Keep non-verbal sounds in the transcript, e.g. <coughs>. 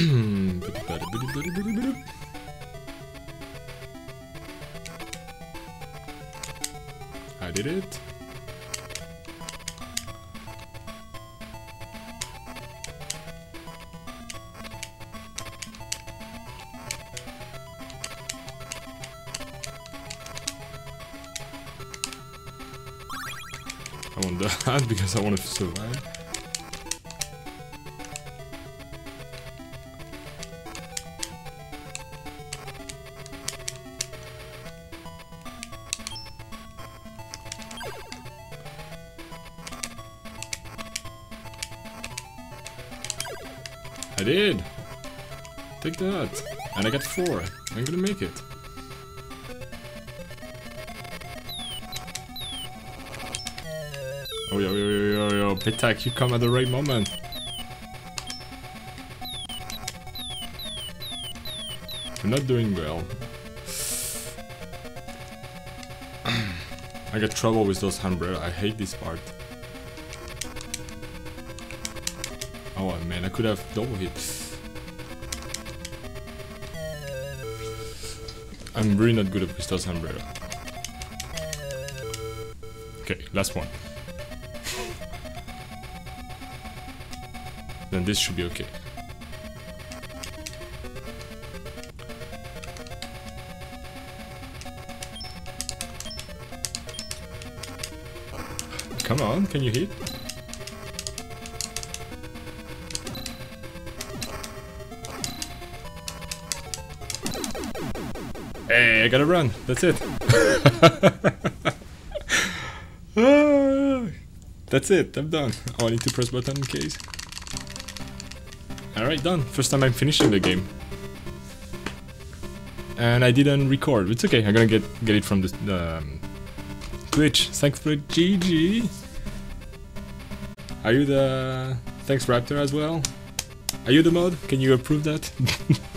<coughs> I did it. I want that <laughs> because I want to survive. I did! Take that! And I got four. I'm gonna make it. Oh yo yo yo yo yo, Pitak, you come at the right moment. I'm not doing well. <clears throat> I got trouble with those umbrella. I hate this part. Oh man, I could have double hit. I'm really not good at Christos umbrella. Okay, last one. <laughs> then this should be okay. Come on, can you hit? Hey, I gotta run. That's it. <laughs> That's it. I'm done. Oh, I need to press button in case. Alright, done. First time I'm finishing the game. And I didn't record. It's okay. I'm gonna get get it from the um, Twitch. Thanks for GG. Are you the... Thanks Raptor as well? Are you the mod? Can you approve that? <laughs>